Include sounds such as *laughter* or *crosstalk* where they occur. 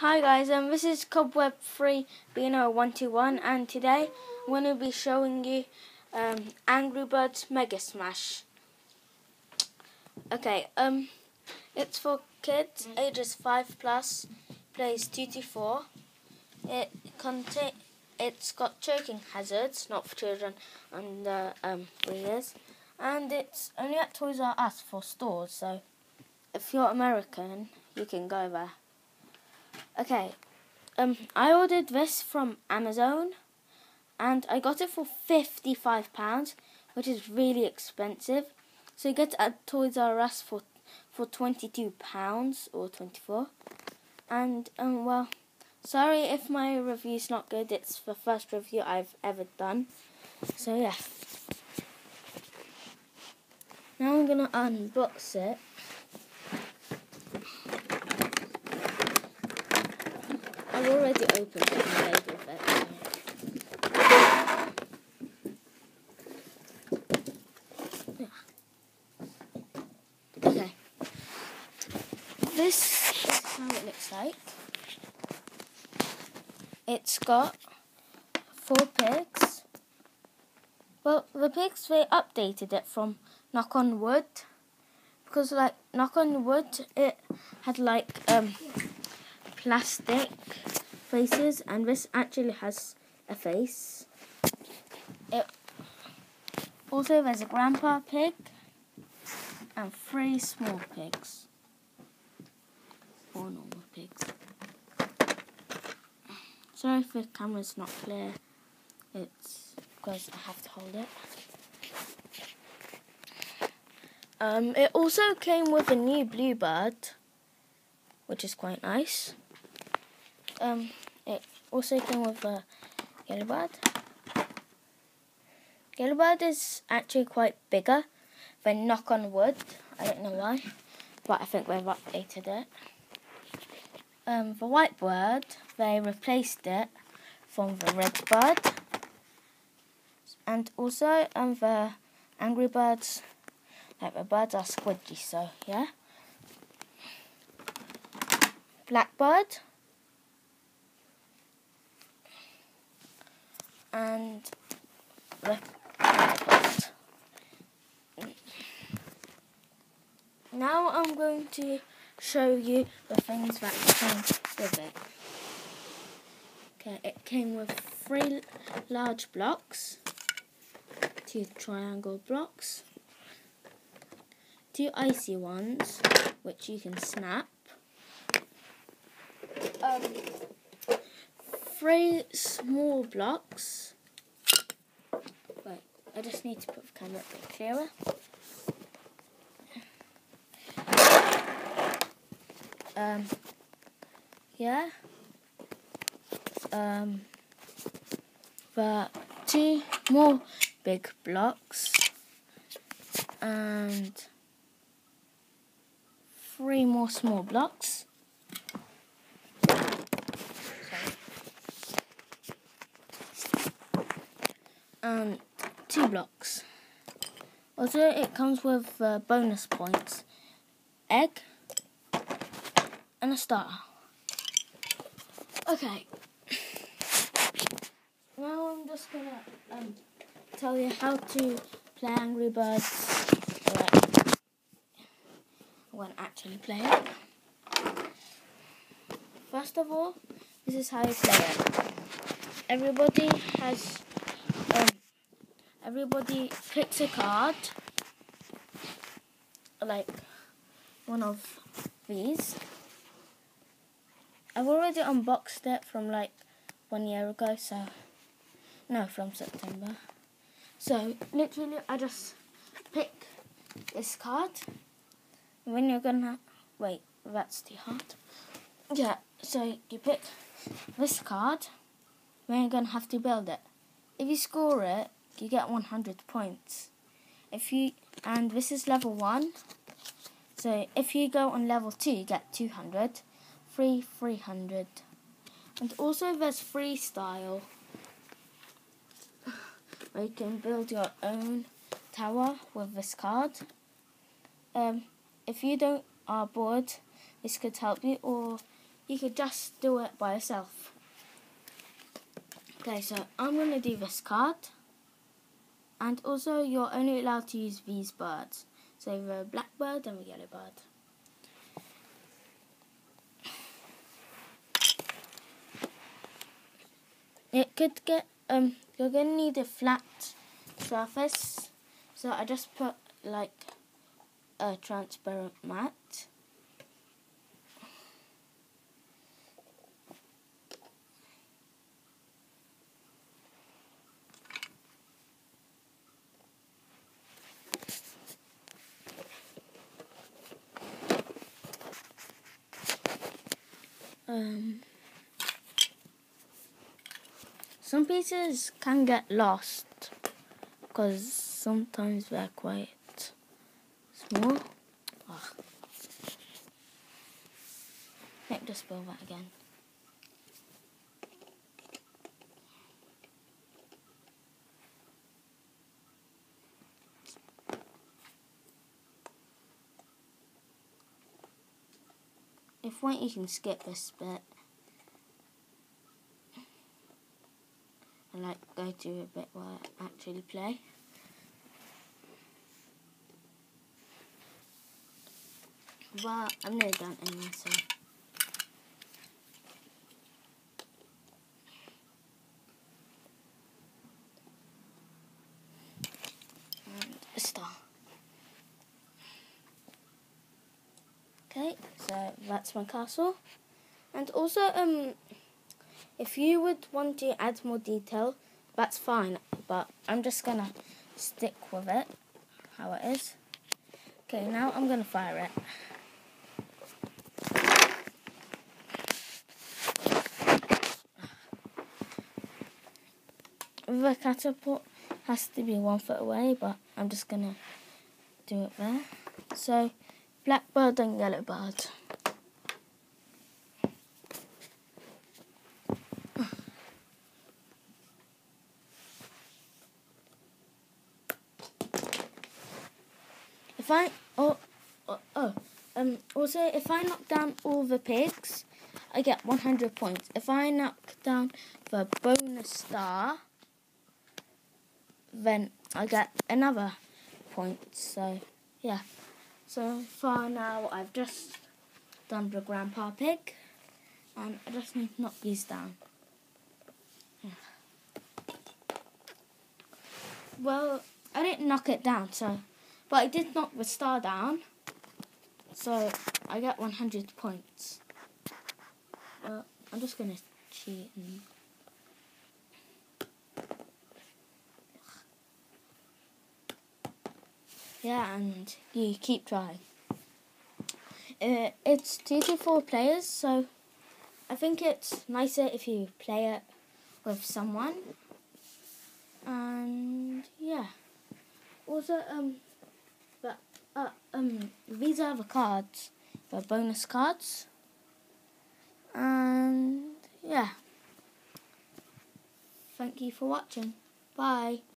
Hi guys, um, this is Cobweb 3 Beano 121 and today I'm going to be showing you um, Angry Birds Mega Smash. Okay, um, it's for kids ages 5 plus, plays 2 to 4. It contain, it's got choking hazards, not for children under um, 3 years. And it's only at Toys R Us for stores, so if you're American, you can go there. Okay, um, I ordered this from Amazon, and I got it for fifty-five pounds, which is really expensive. So you get it at Toys R Us for for twenty-two pounds or twenty-four. And um, well, sorry if my review's not good. It's the first review I've ever done. So yeah. Now I'm gonna unbox it. I've already opened it and it. Okay. This is how it looks like. It's got four pigs. Well, the pigs, they updated it from Knock on Wood. Because, like, Knock on Wood, it had, like, um, plastic faces, and this actually has a face. It also there's a grandpa pig and three small pigs. Four normal pigs. Sorry if the camera's not clear. It's because I have to hold it. Um, it also came with a new bluebird, which is quite nice. Um, it also came with a yellow bird. Yellow bird is actually quite bigger than knock on wood. I don't know why, but I think they've updated it. Um, the white bird, they replaced it from the red bird. And also um, the angry birds, like the birds are squidgy, so yeah. Blackbird. And the Now I'm going to show you the things that came with it. Okay, it came with three large blocks, two triangle blocks, two icy ones, which you can snap, um, three small blocks. Wait, I just need to put the camera a bit clearer. Um, yeah. Um, the two more big blocks and three more small blocks. And two blocks. Also, it comes with uh, bonus points, egg, and a star. Okay. Now I'm just gonna um, tell you how to play Angry Birds. Won't actually play it. First of all, this is how you play it. Everybody has um, everybody picks a card, like one of these. I've already unboxed it from like one year ago, so no, from September. So literally, I just pick this card. When you're gonna wait, that's too hard. Yeah, so you pick this card. When you're gonna have to build it. If you score it, you get 100 points. If you and this is level 1. So if you go on level 2, you get 200, 3 300. And also there's freestyle. *sighs* Where you can build your own tower with this card. Um, if you don't are bored, this could help you or you could just do it by yourself. Okay, so I'm going to do this card. And also, you're only allowed to use these birds. So the blackbird and the yellow bird. It could get, um, you're going to need a flat surface. So I just put like a transparent mat. Um, some pieces can get lost because sometimes they're quite small. Oh. Let me just spill that again. If want, you can skip this bit. And like go to a bit where I actually play. But I'm nearly done anyway, so. And a star. Okay, so that's my castle. And also, um, if you would want to add more detail, that's fine. But I'm just gonna stick with it, how it is. Okay, now I'm gonna fire it. The catapult has to be one foot away, but I'm just gonna do it there. So blackbird and yellow bird. If I oh, oh oh um also if I knock down all the pigs, I get 100 points. If I knock down the bonus star, then I get another point. So yeah. So far now I've just done the grandpa pig and I just need to knock these down. Well, I didn't knock it down, so but I did knock the star down. So I get 100 points. Well, I'm just gonna cheat and Yeah, and you keep trying. Uh, it's two to four players, so I think it's nicer if you play it with someone. And yeah, also um, uh, um, these are the cards, the bonus cards. And yeah, thank you for watching. Bye.